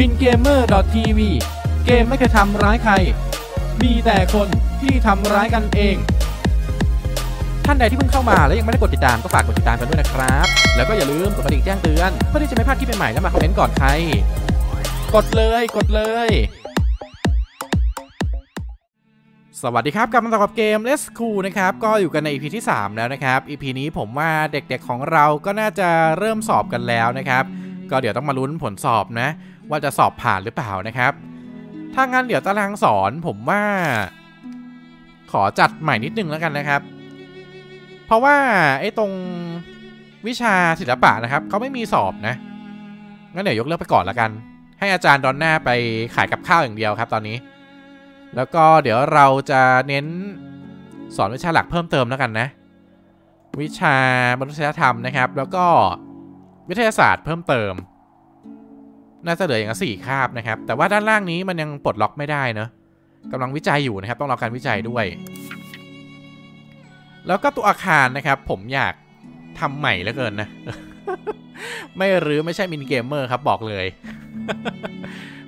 b i n g a m e r t v เกมไม่เคยทำร้ายใคร มีแต่คนที่ทำร้ายกันเอง ท่านใดที่เพิ่งเข้ามาแล้วยังไม่ได้กดติดตามก็ฝากกดติดตามกันด้วยนะครับ แล้วก็อย่าลืมกดกระดิ่งแจ้งเตือนเพื่อที่จะไม่พลาดคลิปใหม่ๆและมาคอมเมนต์ก่อนใคร กดเลยกดเลย สวัสดีครับกลับมาต่อกับเกม Let's Cool นะครับก็อยู่กันใน EP ที่ 3 แล้วนะครับ EP นี้ผมว่าเด็กๆของเราก็น่าจะเริ่มสอบกันแล้วนะครับ ก็เดี๋ยวต้องมาลุ้นผลสอบนะ ว่าจะสอบผ่านหรือเปล่านะครับ ถ้างั้นเดี๋ยวตารางสอนผมว่า ขอจัดใหม่นิดนึงแล้วกันนะครับ เพราะว่าไอ้ตรงวิชาศิลปะนะครับเขาไม่มีสอบนะงั้นเดี๋ยวยกเลิกไปก่อนละกัน ให้อาจารย์ดอนหน้าไปขายกับข้าวอย่างเดียวครับ ตอนนี้ แล้วก็เดี๋ยวเราจะเน้นสอนวิชาหลักเพิ่มเติมแล้วกันนะ วิชามนุษยธรรมนะครับ แล้วก็วิทยาศาสตร์เพิ่มเติม น่าจะเหลืออย่างละสี่คาบนะครับ แต่ว่าด้านล่างนี้มันยังปลดล็อกไม่ได้เนอะกำลังวิจัยอยู่นะครับ ต้องรอการวิจัยด้วย แล้วก็ตัวอาคารนะครับ ผมอยากทำใหม่เหลือเกินนะ ไม่รื้อไม่ใช่มินเกมเมอร์ครับบอกเลย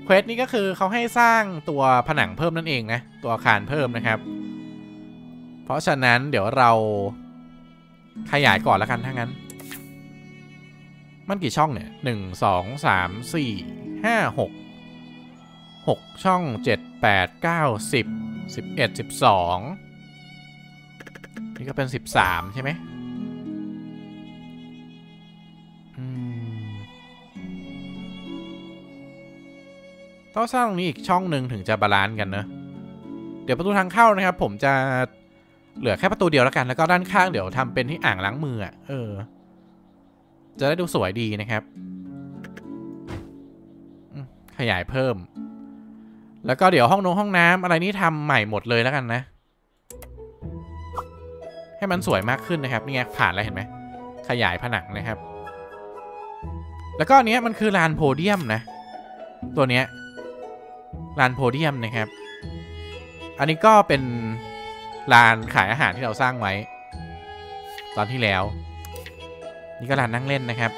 quest นี้ก็คือเขาให้สร้างตัวผนังเพิ่มนั่นเองนะ ตัวอาคารเพิ่มนะครับ เพราะฉะนั้นเดี๋ยวเราขยายก่อนแล้วกันถ้างั้น มันกี่ช่องเนี่ยหนึ่งสองสามสี่ห้าหกหกช่องเจ็ดแปดเก้าสิบสิบเอ็ดสิบสองนี่ก็เป็นสิบสามใช่ไหมต้องสร้างตรงนี้อีกช่องหนึ่งถึงจะ balance กันเนอะเดี๋ยวประตูทางเข้านะครับ ผมจะเหลือแค่ประตูเดียวแล้วกัน แล้วก็ด้านข้างเดี๋ยวทำเป็นที่อ่างล้างมืออะเออ จะได้ดูสวยดีนะครับ ขยายเพิ่ม แล้วก็เดี๋ยวห้องนงห้องน้ำอะไรนี่ทำใหม่หมดเลยแล้วกันนะ ให้มันสวยมากขึ้นนะครับ นี่ไงผ่านแล้วเห็นไหม ขยายผนังนะครับ แล้วก็อันเนี้ยมันคือลานโพเดียมนะ ตัวเนี้ยลานโพเดียมนะครับ อันนี้ก็เป็นลานขายอาหารที่เราสร้างไว้ ตอนที่แล้ว นี่ก็ลานนั่งเล่นนะครับ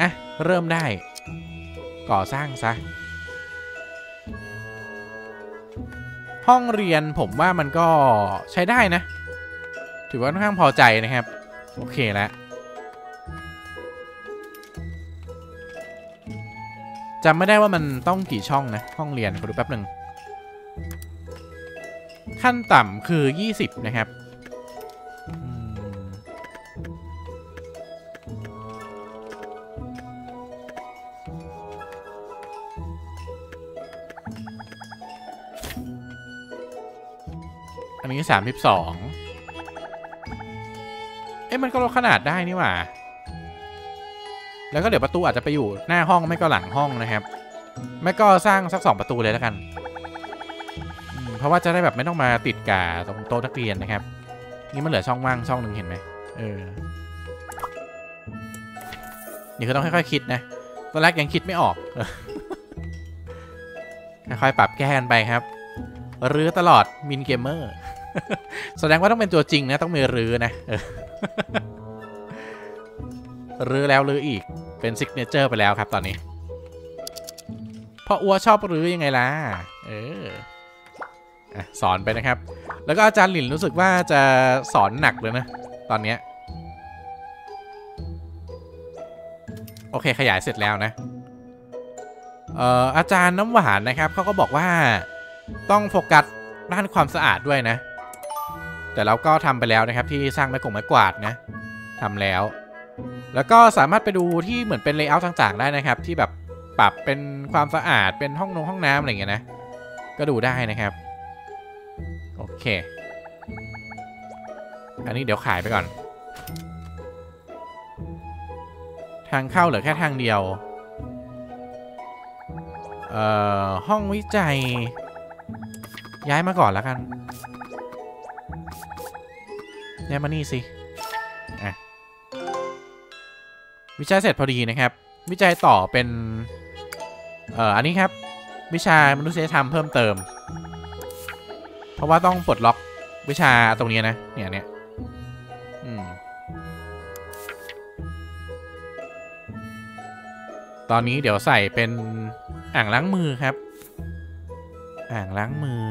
อะ เริ่มได้ ก่อสร้างซะ ห้องเรียนผมว่ามันก็ใช้ได้นะ ถือว่าค่อนข้างพอใจนะครับ โอเคแล้วจำไม่ได้ว่ามันต้องกี่ช่องนะ ห้องเรียนขอดูแป๊บหนึ่ง ขั้นต่ำคือ 20 นะครับ อันนี้32เอ๊ะมันก็ลดขนาดได้นี่หว่า แล้วก็เดี๋ยวประตูอาจจะไปอยู่หน้าห้องไม่ก็หลังห้องนะครับ ไม่ก็สร้างสักสองประตูเลยแล้วกัน เพราะว่าจะได้แบบไม่ต้องมาติดกาตรงโต๊ะนักเรียนนะครับ นี่มันเหลือช่องว่างช่องหนึ่งเห็นไหมเออ นี่คือต้องค่อยๆคิดนะ ตอนแรกยังคิดไม่ออกค่อยๆปรับแก้กันไปครับรื้อตลอดมินเกมเมอร์ แสดงว่าต้องเป็นตัวจริงนะ ต้องมีรื้อนะรื้อแล้วรื้ออีกเป็น signature ไปแล้วครับตอนนี้เพราะอัวชอบรื้อยังไงล่ะ เออสอนไปนะครับ แล้วก็อาจารย์หลินรู้สึกว่าจะสอนหนักเลยนะ ตอนเนี้ยโอเคขยายเสร็จแล้วนะเอ่ออาจารย์น้ำหวานนะครับเขาก็บอกว่าต้องโฟกัสด้านความสะอาดด้วยนะ แต่เราก็ทำไปแล้วนะครับที่สร้างไม้กงไม้กวาดนะทำแล้ว แล้วก็สามารถไปดูที่เหมือนเป็น layer ต่างๆได้นะครับ ที่แบบปรับเป็นความสะอาดเป็นห้องนงห้องน้ำอะไรอย่างเงี้ยนะ ก็ดูได้นะครับ โอเค อันนี้เดี๋ยวขายไปก่อน ทางเข้าเหลือแค่ทางเดียว เอ่อ ห้องวิจัย ย้ายมาก่อนแล้วกัน ย้ายมานี่สิอะวิจัยเสร็จพอดีนะครับ วิจัยต่อเป็นเอ่ออันนี้ครับ วิชามนุษยธรรมเพิ่มเติม เพราะว่าต้องปลดล็อกวิชาตรงนี้นะ เนี่ยเนี่ยตอนนี้เดี๋ยวใส่เป็นอ่างล้างมือครับ อ่างล้างมือ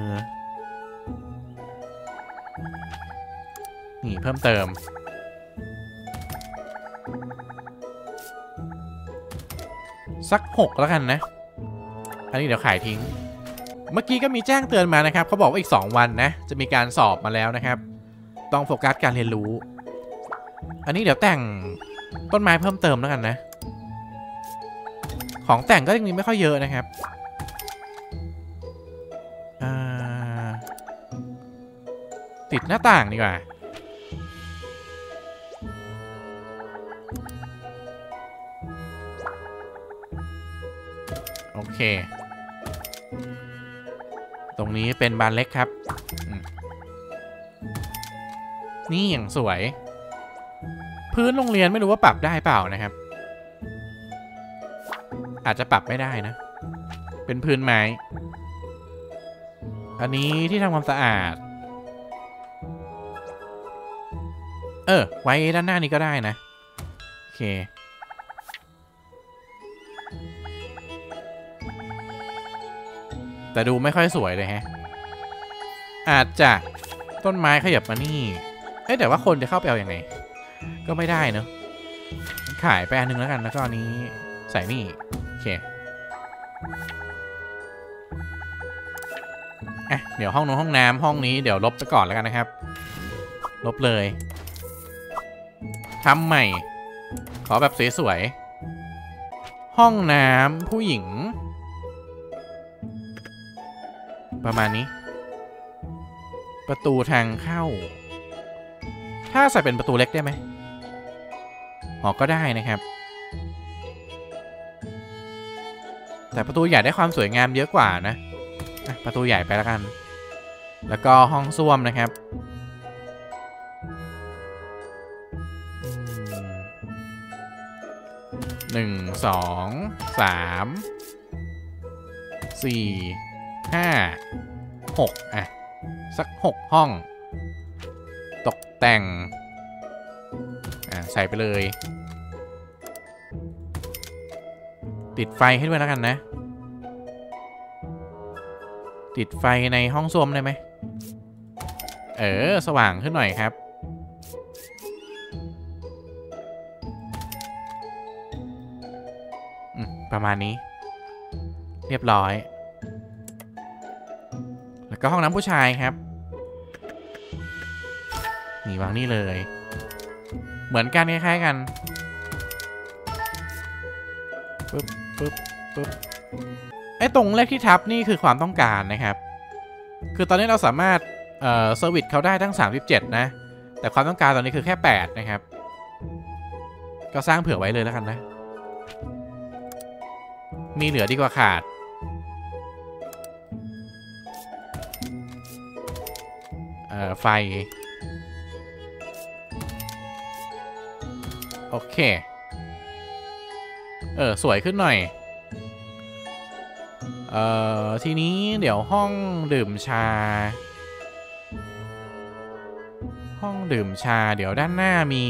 นี่เพิ่มเติม สักหกแล้วกันนะ อันนี้เดี๋ยวขายทิ้ง เมื่อกี้ก็มีแจ้งเตือนมานะครับเขาบอกว่าอีก 2 วันนะ จะมีการสอบมาแล้วนะครับ ต้องโฟกัสการเรียนรู้ อันนี้เดี๋ยวแต่งต้นไม้เพิ่มเติมแล้วกันนะ ของแต่งก็ยังมีไม่ค่อยเยอะนะครับอ่าติดหน้าต่างดีกว่า เค ตรงนี้เป็นบานเล็กครับ นี่อย่างสวย พื้นโรงเรียนไม่รู้ว่าปรับได้เปล่านะครับ อาจจะปรับไม่ได้นะ เป็นพื้นไม้ อันนี้ที่ทำความสะอาด เออ ไว้ด้านหน้านี้ก็ได้นะ โอเค แต่ดูไม่ค่อยสวยเลยฮะ อาจจะต้นไม้ขยับมานี่ เอ๊ะแต่ว่าคนจะเข้าไปเอาอยัางไง ก็ไม่ได้เนอะขายไปอันหนึงแล้วกันแล้วก็อันนี้ใส่นี่ โอเคอะเดี๋ยวห้องนู้นห้องน้ำห้องนี้เดี๋ยวลบไปก่อนแล้วกันนะครับ ลบเลยทำใหม่ ขอแบบสวยๆห้องน้ำผู้หญิง ประมาณนี้ ประตูทางเข้า ถ้าใส่เป็นประตูเล็กได้ไหมอ๋อก็ได้นะครับ แต่ประตูใหญ่ได้ความสวยงามเยอะกว่านะประตูใหญ่ไปแล้วกัน แล้วก็ห้องส้วมนะครับหนึ่งสองสามสี่ ห้าหกอะสักหกห้อง ตกแต่ง อ่า ใส่ไปเลย ติดไฟให้ด้วยแล้วกันนะ ติดไฟในห้องส้วมได้ไหม เออ สว่างขึ้นหน่อยครับประมาณนี้ เรียบร้อย ก็ห้องน้ำผู้ชายครับ นี่วางนี่เลย เหมือนกันคล้ายๆกันปึ๊บปึ๊บปึ๊บไอ้ตรงเลขที่ทับนี่คือความต้องการนะครับ คือตอนนี้เราสามารถเอ่อ service เขาได้ทั้ง 37 นะ แต่ความต้องการตอนนี้คือแค่ 8 นะครับ ก็สร้างเผื่อไว้เลยแล้วกันนะ มีเหลือดีกว่าขาด ไฟ โอเค เออ สวยขึ้นหน่อย เอ่อ ทีนี้เดี๋ยวห้องดื่มชา ห้องดื่มชา เดี๋ยวด้านหน้ามี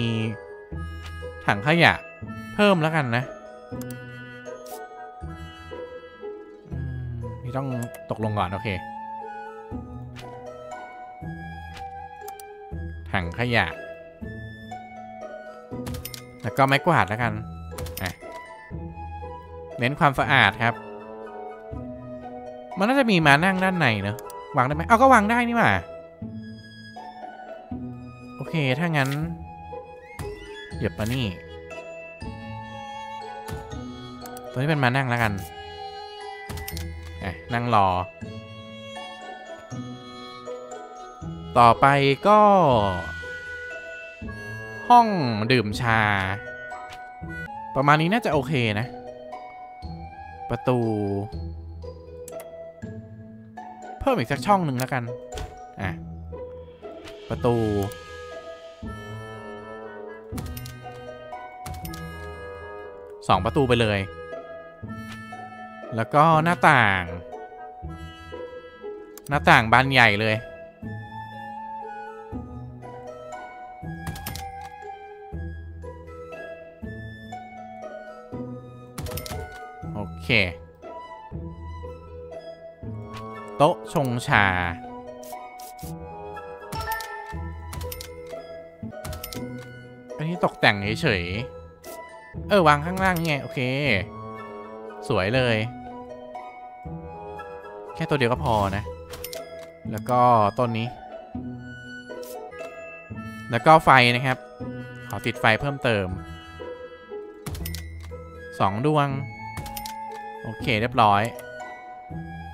ถังขยะ เพิ่มแล้วกันนะมนี่ต้องตกลงก่อน โอเค ถังขยะ แล้วก็ไม้กวาดแล้วกัน เน้นความสะอาดครับ มันน่าจะมีมานั่งด้านในเนอะวางได้ไหมเอาก็วางได้นี่หว่า โอเค ถ้างั้นเหยียบมานี่ตัวนี้เป็นมานั่งแล้วกันนั่งรอ ต่อไปก็ ห้องดื่มชา ประมาณนี้น่าจะโอเคนะ ประตู เพิ่มอีกสักช่องหนึ่งแล้วกัน อะ ประตู สองประตูไปเลย แล้วก็หน้าต่าง หน้าต่างบานใหญ่เลย เค โต๊ะชงชา อันนี้ตกแต่งเฉยๆ เออ วางข้างล่างไง โอเค สวยเลย แค่ตัวเดียวก็พอนะ แล้วก็ต้นนี้ แล้วก็ไฟนะครับ ขอติดไฟเพิ่มเติมสองดวง โอเคเรียบร้อย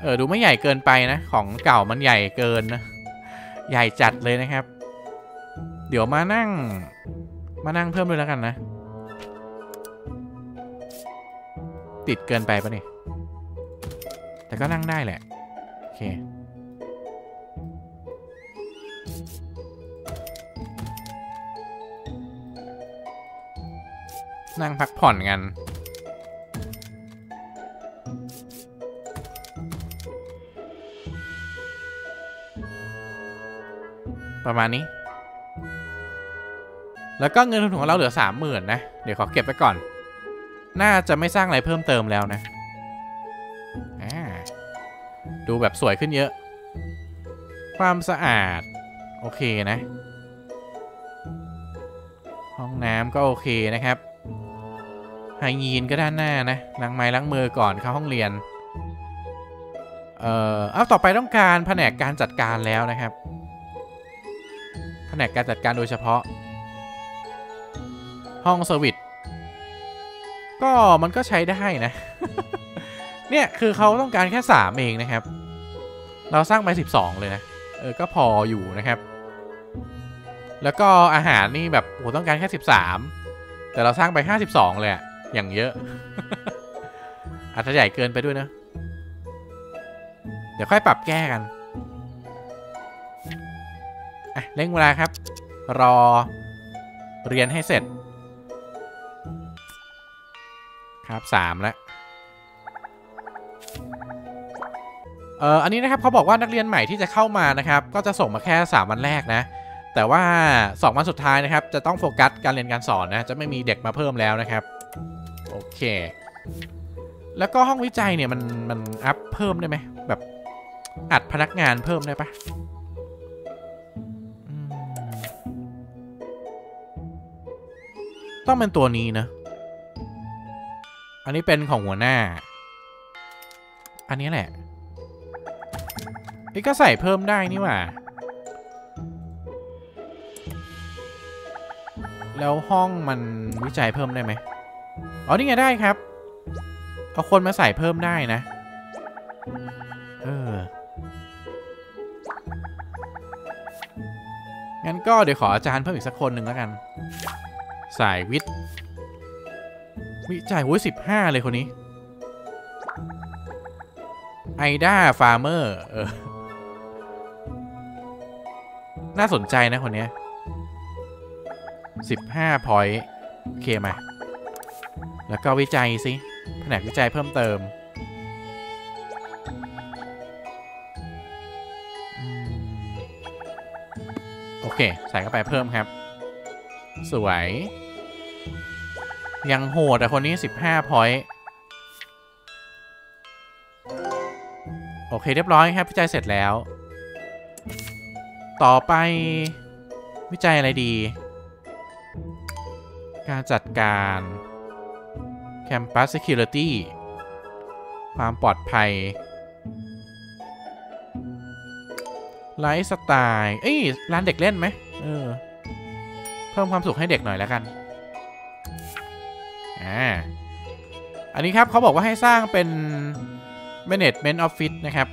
เออดูไม่ใหญ่เกินไปนะ ของเก่ามันใหญ่เกินนะ ใหญ่จัดเลยนะครับ เดี๋ยวมานั่ง มานั่งเพิ่มด้วยแล้วกันนะ ติดเกินไปปะเนี่ย แต่ก็นั่งได้แหละ โอเคนั่งพักผ่อนกัน ประมาณนี้ แล้วก็เงินทุนของเราเหลือสามหมื่นนะ เดี๋ยวขอเก็บไปก่อน น่าจะไม่สร้างอะไรเพิ่มเติมแล้วนะ ดูแบบสวยขึ้นเยอะ ความสะอาด โอเคนะ ห้องน้ำก็โอเคนะครับ hygiene ก็ด้านหน้านะล้างไม้ล้างมือก่อนเข้าห้องเรียน เอ่อเอาต่อไปต้องการแผนกการจัดการแล้วนะครับ แผนกการจัดการโดยเฉพาะ ห้อง service ก็มันก็ใช้ได้นะ เนี่ย คือเขาต้องการแค่ 3 เองนะครับ เราสร้างไป 12 เลยนะ เออ ก็พออยู่นะครับ แล้วก็อาหารนี่แบบโหต้องการแค่ 13 แต่เราสร้างไป 52 เลยอะอย่างเยอะ อาจจะใหญ่เกินไปด้วยนะ เดี๋ยวค่อยปรับแก้กัน อะเร่งเวลาครับ รอเรียนให้เสร็จ ครับสามแล้วเอ่ออันนี้นะครับเขาบอกว่านักเรียนใหม่ที่จะเข้ามานะครับ ก็จะส่งมาแค่ 3 วันแรกนะ แต่ว่า 2 วันสุดท้ายนะครับ จะต้องโฟกัสการเรียนการสอนนะ จะไม่มีเด็กมาเพิ่มแล้วนะครับ โอเค แล้วก็ห้องวิจัยเนี่ยมันมันอัพเพิ่มได้ไหมแบบอัดพนักงานเพิ่มได้ปะ ต้องเป็นตัวนี้นะ อันนี้เป็นของหัวหน้า อันนี้แหละ นี่ก็ใส่เพิ่มได้นี่หว่า แล้วห้องมันวิจัยเพิ่มได้ไหมอ๋อ นี่ไงได้ครับ เอาคนมาใส่เพิ่มได้นะ เออ งั้นก็เดี๋ยวขออาจารย์เพิ่มอีกสักคนหนึ่งแล้วกัน สายวิทย์วิจัยโอ้ยสิบห้าเลยคนนี้ไอด้าฟาร์เมอร์เออ น่าสนใจนะคนเนี้ยสิบห้า point โอเคมา แล้วก็วิจัยสิแผนกวิจัยเพิ่มเติมโอเค ใส่เข้าไปเพิ่มครับ สวย ยังโหดแต่คนนี้ 15พอยต์โอเคเรียบร้อยครับวิจัยเสร็จแล้ว ต่อไปวิจัยอะไรดี การจัดการ Campus Security ความปลอดภัยไลฟ์สไตล์ เอ้ยร้านเด็กเล่นไหมเออ เพิ่มความสุขให้เด็กหน่อยแล้วกัน อ่าอันนี้ครับเขาบอกว่าให้สร้างเป็น Management Office นะครับ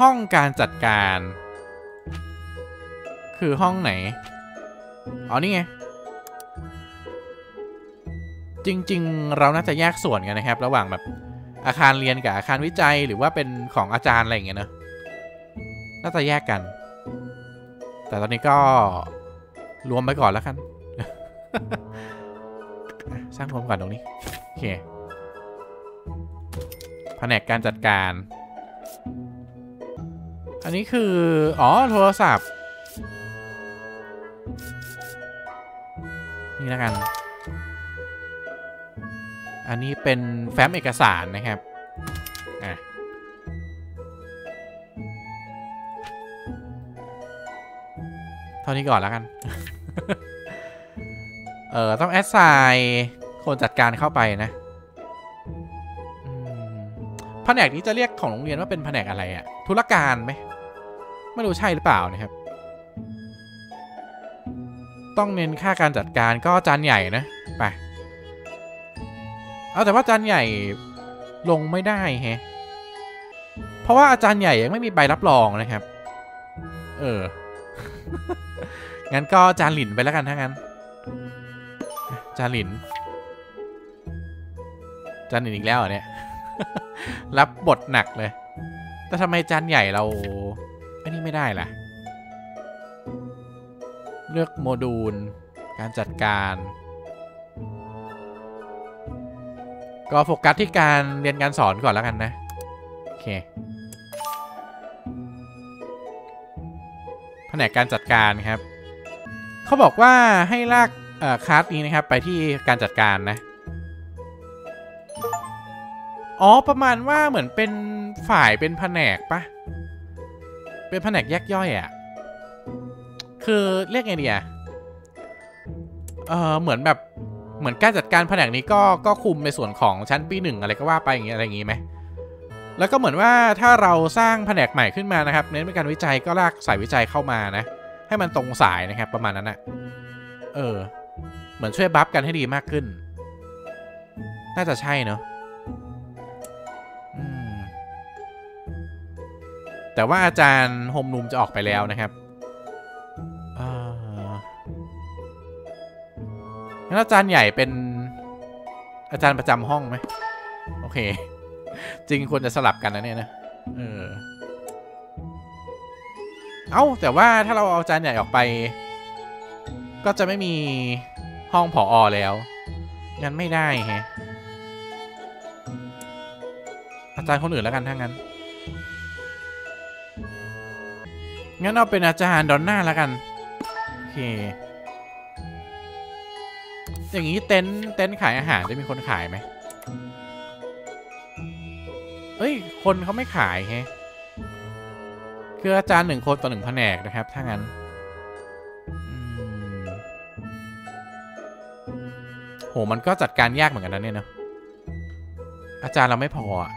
ห้องการจัดการ คือห้องไหน อ๋อ นี่ไง จริง ๆ เราน่าจะแยกส่วนกันนะครับ ระหว่างแบบอาคารเรียนกับอาคารวิจัยหรือว่าเป็นของอาจารย์อะไรอย่างเงี้ยเนอะน่าจะแยกกัน แต่ตอนนี้ก็ รวมไปก่อนแล้วกันสร้างรวมก่อนตรงนี้โอเคแผนกการจัดการ อันนี้คือ อ๋อ โทรศัพท์ นี่แล้วกัน อันนี้เป็นแฟ้มเอกสารนะครับอะเท่านี้ก่อนแล้วกัน เออต้องแอดไซน์คนจัดการเข้าไปนะแผนกนี้จะเรียกของโรงเรียนว่าเป็นแผนกอะไรอะธุรการไหมไม่รู้ใช่หรือเปล่านะครับ ต้องเน้นค่าการจัดการก็จานใหญ่นะไปเอาแต่ว่าจานใหญ่ลงไม่ได้แฮะเพราะว่าอาจารย์ใหญ่ยังไม่มีใบรับรองนะครับ เออ งั้นก็จานหลินไปแล้วกันถ้างั้น จานหลินจานหลินอีกแล้วเหรอเนี่ย รับบทหนักเลย แต่ทำไมจานใหญ่เราอันนี้ไม่ได้ล่ะ เลือกโมดูล การจัดการ ก็โฟกัสที่การเรียนการสอนก่อนแล้วกันนะ โอเคแผนกการจัดการครับ เขาบอกว่าให้ลาก เอ่อคลาสนี้นะครับ ไปที่การจัดการนะ อ๋อ ประมาณว่าเหมือนเป็นฝ่ายเป็นแผนกปะเป็นแผนกแยกย่อยอะ่ะ คือเรียกไงดีอะเออเหมือนแบบเหมือนการจัดการแผนกนี้ก็ก็คุมในส่วนของชั้นปีหนึ่งอะไรก็ว่าไปอย่างเงี้ยอะไรอย่างงี้ไหมแล้วก็เหมือนว่าถ้าเราสร้างแผนกใหม่ขึ้นมานะครับ เน้นเป็นการวิจัยก็ลากสายวิจัยเข้ามานะ ให้มันตรงสายนะครับประมาณนั้นอะเออ เหมือนช่วยบัฟกันให้ดีมากขึ้น น่าจะใช่เนอะแต่ว่าอาจารย์โฮมนูมจะออกไปแล้วนะครับงั้นอาจารย์ใหญ่เป็นอาจารย์ประจำห้องไหมโอเค จริงควรจะสลับกันนะเนี่ยนะ เออ เอ้า แต่ว่าถ้าเราเอาอาจารย์ใหญ่ออกไป ก็จะไม่มี ห้องผออแล้ว งั้นไม่ได้แฮะอาจารย์คนอื่นแล้วกันถ้างั้น งั้นเอาเป็นอาจารย์ดอนน่าแล้วกัน โอเค อย่างนี้เต็นเต็นขายอาหารจะมีคนขายไหมเอ้ย คนเขาไม่ขายแฮะคืออาจารย์หนึ่งคนต่อหนึ่งแผนกนะครับ ถ้างั้น โห มันก็จัดการยากเหมือนกันนะเนี่ยนะอาจารย์เราไม่พออะ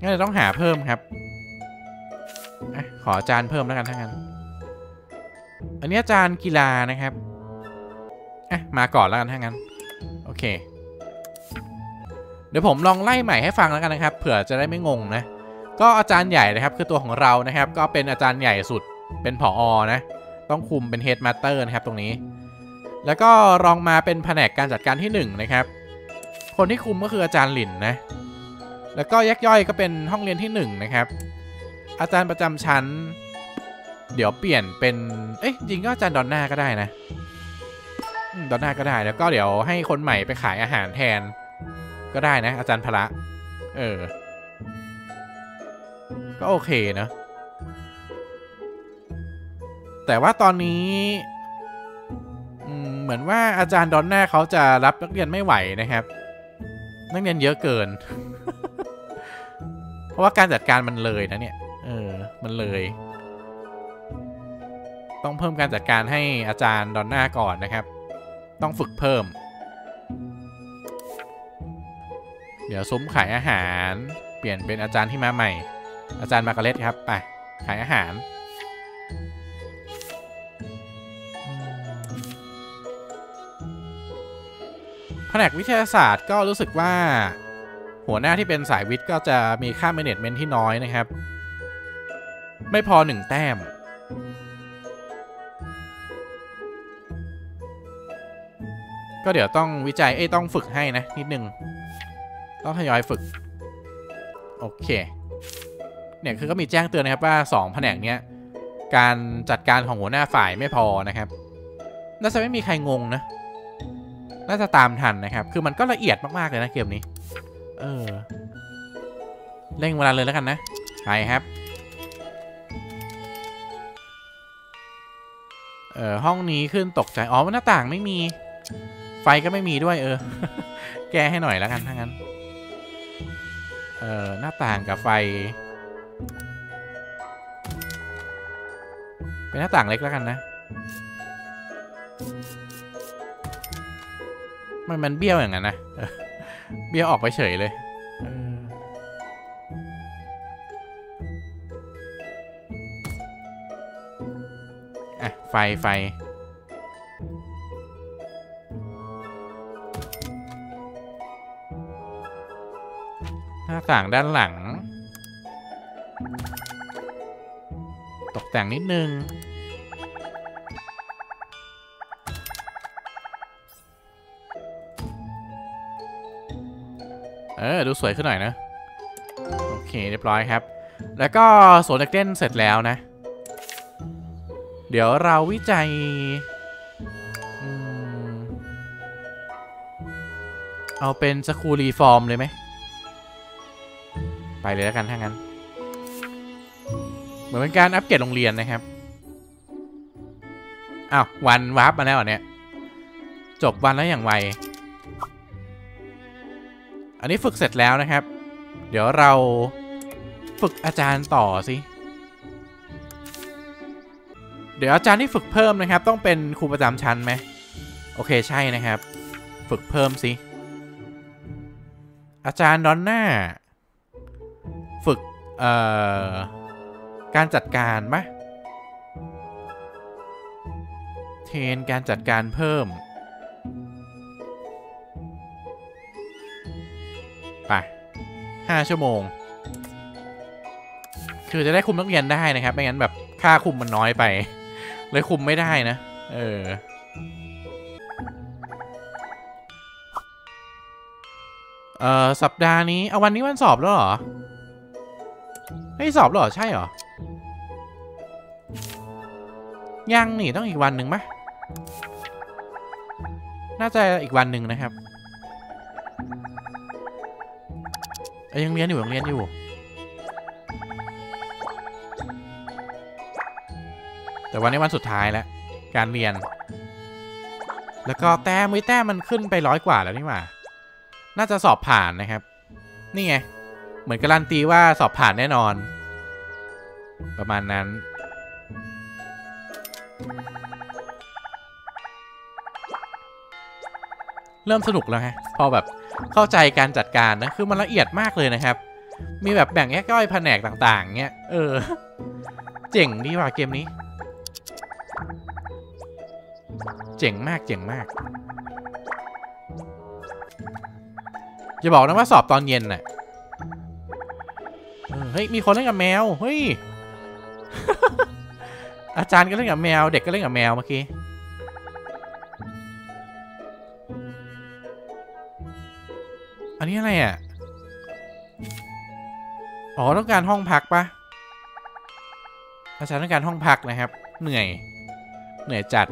งั้นเราต้องหาเพิ่มครับอขออาจารย์เพิ่มแล้วกันถ้างั้น อันนี้อาจารย์กีฬานะครับอะมาก่อนแล้วกันถ้างั้น โอเค เดี๋ยวผมลองไล่ใหม่ให้ฟังแล้วกันนะครับ เผื่อจะได้ไม่งงนะ ก็อาจารย์ใหญ่นะครับ คือตัวของเรานะครับ ก็เป็นอาจารย์ใหญ่สุด เป็นผออนะ ต้องคุมเป็น headmaster นะครับตรงนี้ แล้วก็รองมาเป็นแผนกการจัดการที่ 1 นะครับ คนที่คุมก็คืออาจารย์หลินนะ แล้วก็แยกย่อยก็เป็นห้องเรียนที่ 1 นะครับ อาจารย์ประจำชั้น เดี๋ยวเปลี่ยนเป็น เอ๊ะจริงก็อาจารย์ดอนน่าก็ได้นะดอนน่าก็ได้แล้วก็เดี๋ยวให้คนใหม่ไปขายอาหารแทน ก็ได้นะ อาจารย์พละเออ ก็โอเคนะ แต่ว่าตอนนี้เหมือนว่าอาจารย์ดอนน่าเขาจะรับนักเรียนไม่ไหวนะครับ นักเรียนเยอะเกิน เพราะว่าการจัดการมันเลยนะเนี่ย เออ มันเลย ต้องเพิ่มการจัดการให้อาจารย์ดอนน่าก่อนนะครับ ต้องฝึกเพิ่ม เดี๋ยวซุ้มขายอาหาร เปลี่ยนเป็นอาจารย์ที่มาใหม่ อาจารย์มาร์กาเร็ตครับ ไป ขายอาหาร นกวิทยาศาสตร์ก็รู้สึกว่า หัวหน้าที่เป็นสายวิทย์ก็จะมีค่า management ที่น้อยนะครับ ไม่พอหนึ่งแต้ม ก็เดี๋ยวต้องวิจัยเอ้ต้องฝึกให้นะ นิดนึง ต้องทยอยฝึก โอเค เนี่ยคือก็มีแจ้งเตือนนะครับว่า 2 แผนกเนี้ย การจัดการของหัวหน้าฝ่ายไม่พอนะครับ น่าจะไม่มีใครงงนะ น่าจะตามทันนะครับ คือมันก็ละเอียดมากๆเลยนะเกมนี้ เออ เร่งเวลาเลยแล้วกันนะ ไปครับ เออห้องนี้ขึ้นตกใจ อ๋อหน้าต่างไม่มี ไฟก็ไม่มีด้วย เออ แก้ให้หน่อยแล้วกันถ้างั้น เออหน้าต่างกับไฟ เป็นหน้าต่างเล็กแล้วกันนะ มันมันเบี้ยวอย่างนั้นนะเออเบี้ยวออกไปเฉยเลยเอออะไฟไฟหน้าต่างด้านหลัง ตกแต่งนิดนึง เออ ดูสวยขึ้นหน่อยนะ โอเค เรียบร้อยครับ แล้วก็สวนเด็กเล่นเสร็จแล้วนะ เดี๋ยวเราวิจัยอเอาเป็นสคูรีฟอร์มเลยไหม ไปเลยแล้วกันถ้างั้น เหมือนเป็นการอัปเกรดโรงเรียนนะครับ อ้าว วันวาร์ปมาแล้วเนี่ย จบวันแล้วอย่างไว อันนี้ฝึกเสร็จแล้วนะครับ เดี๋ยวเราฝึกอาจารย์ต่อสิเดี๋ยวอาจารย์ที่ฝึกเพิ่มนะครับ ต้องเป็นครูประจำชั้นไหมโอเคใช่นะครับ ฝึกเพิ่มสิอาจารย์ดอนน่าฝึกเอ่อการจัดการปะเทรนการจัดการเพิ่ม ห้าชั่วโมง คือจะได้คุมนักเรียนได้นะครับ ไม่งั้นแบบค่าคุมมันน้อยไป เลยคุมไม่ได้นะ เออ เออสัปดาห์นี้ เอาวันนี้วันสอบแล้วเหรอไม่สอบหรอ ใช่เหรอ ยังนี่ต้องอีกวันหนึ่งไหมน่าจะอีกวันหนึ่งนะครับ อ้ยยังเรียนอยู่ยังเรียนอยู่ แต่วันนี้วันสุดท้ายแล้ว การเรียน แล้วก็แต้มวิแต้มมันขึ้นไปร้อยกว่าแล้วนี่หว่า น่าจะสอบผ่านนะครับ นี่ไง เหมือนการันตีว่าสอบผ่านแน่นอน ประมาณนั้นเริ่มสนุกแล้วฮะพอแบบ เข้าใจการจัดการนะคือมันละเอียดมากเลยนะครับ มีแบบแบ่งแยกย่อยแผนกต่างๆเงี้ยเออ เจ๋งดีว่ะเกมนี้ เจ๋งมากเจ๋งมากจะบอกนะว่าสอบตอนเย็นน่ะเฮ้ยมีคนเล่นกับแมวเฮ้ยอาจารย์ก็เล่นกับแมว เด็กก็เล่นกับแมวเมื่อกี้ นนี้อะไรอะ อ๋อต้องการห้องพักปะอาจารย์ต้องการห้องพักนะครับ เหนื่อย เหนื่อยจัด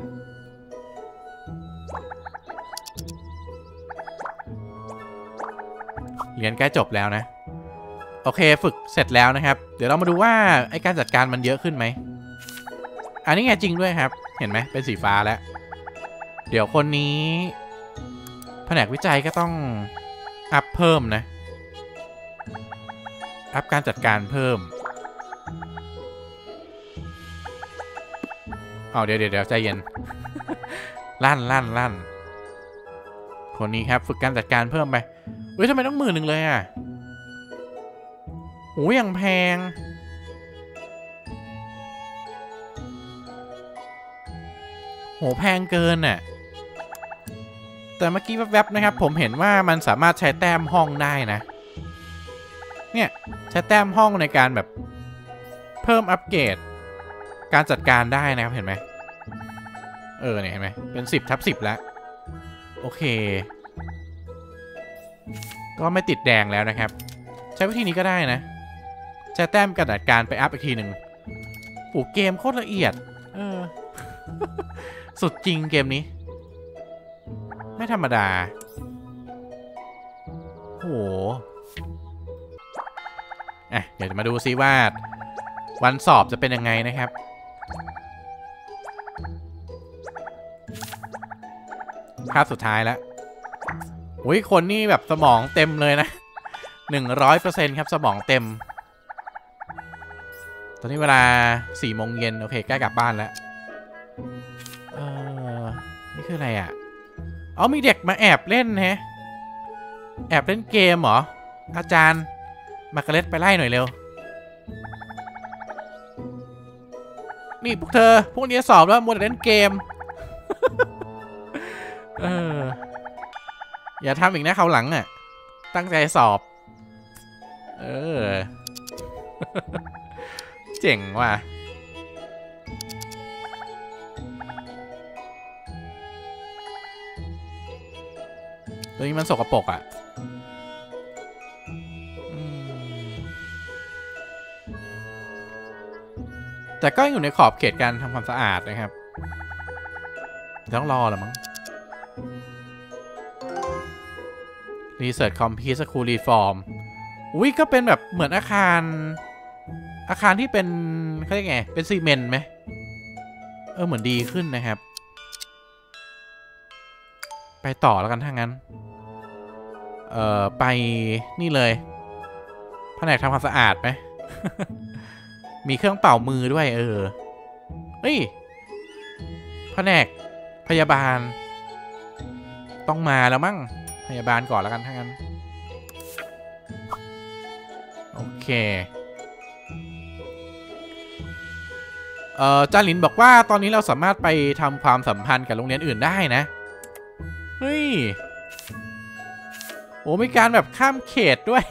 เรียนใกล้จบแล้วนะ โอเคฝึกเสร็จแล้วนะครับ เดี๋ยวเรามาดูว่าไอการจัดการมันเยอะขึ้นไหม อันนี้ไงจริงด้วยครับ เห็นไหมเป็นสีฟ้าแล้ว เดี๋ยวคนนี้ แผนกวิจัยก็ต้อง อัพเพิ่มนะ อัพการจัดการเพิ่มเอาเดี๋ยวเดี๋ยวเดี๋ยวใจเย็น ลั่นลั่นลั่นคนนี้ครับ ฝึกการจัดการเพิ่มไปเฮ้ยทำไมต้องหมื่นหนึ่งเลยอะโอ้ยยังแพง โหแพงเกินน่ะ แต่เมื่อกี้แวบๆนะครับ ผมเห็นว่ามันสามารถใช้แต้มห้องได้นะ เนี่ย ใช้แต้มห้องในการแบบ เพิ่มอัปเกรด การจัดการได้นะครับเห็นไหมเออเนี่ยเห็นไหมเป็นสิบทับสิบแล้ว โอเค ก็ไม่ติดแดงแล้วนะครับ ใช้วิธีนี้ก็ได้นะใช้แต้มการจัดการไปอัพอีกทีหนึ่งโอ้เกมโคตรละเอียด เออ สุดจริงเกมนี้ ไม่ธรรมดา โหอะเดี๋ยวจะมาดูซิว่า วันสอบจะเป็นยังไงนะครับ ภาพสุดท้ายแล้วอุ้ยคนนี่แบบสมองเต็มเลยนะหนึ่งร้อยเปอร์เซ็นครับสมองเต็ม ตอนนี้เวลาสี่โมงเย็นโอเคใกล้กลับบ้านแล้ว เออ นี่คืออะไรอะ อ๋อมีเด็กมาแอบเล่นแฮะ แอบเล่นเกมเหรอ อาจารย์ มาร์กาเร็ตไปไล่หน่อยเร็ว นี่พวกเธอ พวกนี้สอบแล้วมัวแต่เล่นเกม เออ อย่าทำอีกนะเขาหลังอะ ตั้งใจสอบ เออ เจ๋งว่ะ ตัวนี้มันสกปรกอะแต่ก็อยู่ในขอบเขตการทำความสะอาดนะครับ ต้องรอหรือมั้ง Research Complete School Reform อุ้ยก็เป็นแบบเหมือนอาคาร อาคารที่เป็นเขาเรียกไง เป็นซีเมนต์ไหม เออ เหมือนดีขึ้นนะครับ ไปต่อแล้วกันถ้างั้น เอ่อ ไปนี่เลยแผนกทำความสะอาดไหม มีเครื่องเป่ามือด้วย เออ เฮ้ยแผนกพยาบาล ต้องมาแล้วมั้งพยาบาลก่อนแล้วกันถ้างั้น โอเคเอ่อจาลินบอกว่าตอนนี้เราสามารถไปทำความสัมพันธ์กับโรงเรียนอื่นได้นะ เฮ้ย โอ้มีการแบบข้ามเขตด้วย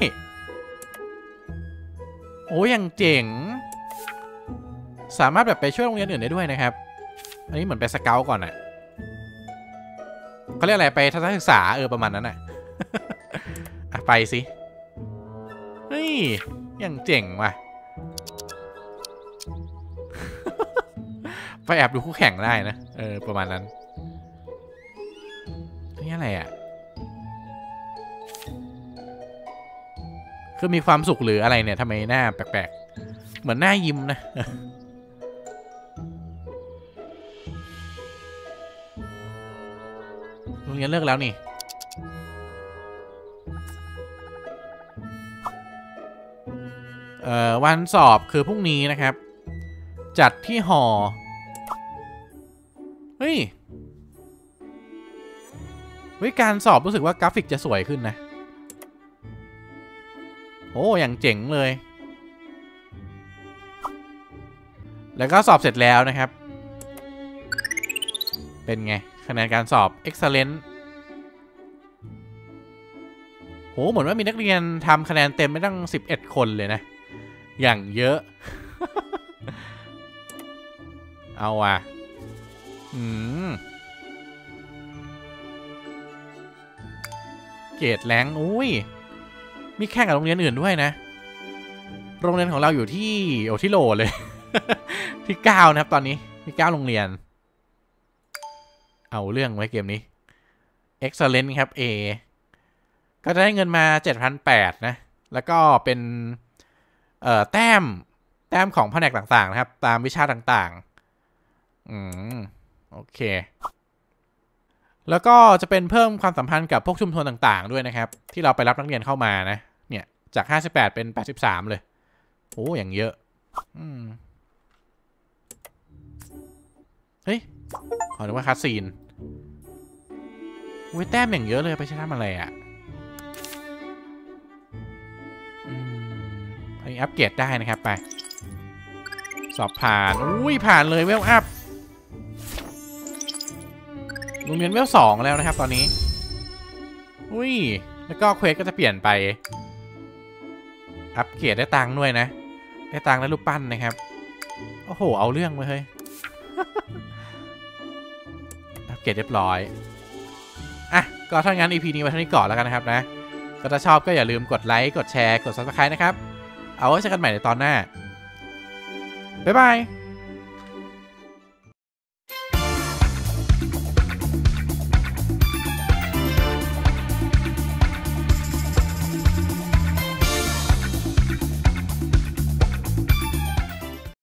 โอ้ยังเจ๋ง สามารถแบบไปช่วยโรงเรียนอื่นได้ด้วยนะครับ อันนี้เหมือนไปสเกลก่อนอะเขาเรียกอะไรไปทัศนศึกษาเออประมาณนั้นอะอะไปสิ เฮ้ยยังเจ๋งว่ะ ไปแอบดูคู่แข่งได้นะ เออ ประมาณนั้น นี่อะไรอะ คือมีความสุขหรืออะไรเนี่ยทำไมหน้าแปลกๆ เหมือนหน้ายิ้มนะ โรงเรียนเลิกแล้วนี่เอ่อวันสอบคือพรุ่งนี้นะครับ จัดที่หอ เฮ้ยการสอบรู้สึกว่ากราฟิกจะสวยขึ้นนะ โอ้อย่างเจ๋งเลย แล้วก็สอบเสร็จแล้วนะครับ เป็นไง คะแนนการสอบ excellent โหเหมือนว่ามีนักเรียนทำคะแนนเต็มไม่ตั้ง 11 คนเลยนะ อย่างเยอะ เอาว่ะ อืม กรดแรงอุ้ย มีแข่งกับโรงเรียนอื่นด้วยนะ โรงเรียนของเราอยู่ที่โอที่โลเลย ที่เก้านะครับตอนนี้ที่เก้าโรงเรียน เอาเรื่องไว้เกมนี้ excellent ครับ A ก็จะได้เงินมา 7,800 นะ แล้วก็เป็น เอ่อ แต้ม แต้มของแผนกต่างๆ นะครับ ตามวิชาต่างๆ อืม โอเค แล้วก็จะเป็นเพิ่มความสัมพันธ์กับพวกชุมชนต่างๆ ด้วยนะครับ ที่เราไปรับนักเรียนเข้ามานะ เนี่ยจาก 58 เป็น 83 เลยโอ้อย่างเยอะอืมเฮ้ยขอดูว่าคัสซีนอุ้ยแต้มอย่างเยอะเลยไปใช้ทำอะไรอะ่ะอืมอันนี้อัปเกรดได้นะครับไป สอบผ่าน อุ้ยผ่านเลยเวลอัพ งเรียนเวลสองแล้วนะครับตอนนี้ อุ้ย แล้วก็เควสก็จะเปลี่ยนไป อัปเกรดได้ตังค์ด้วยนะ ได้ตังค์และรูปปั้นนะครับ โอ้โห เอาเรื่องเลยเฮ้ย อัปเกรดเรียบร้อย อะ ก็ถ้างั้น EP นี้ไว้เท่านี้ก่อนแล้วกันนะครับนะ ก็ถ้าชอบก็อย่าลืมกดไลค์ กดแชร์ กด subscribe นะครับ เอาไว้เจอกันใหม่ในตอนหน้า บ๊ายบาย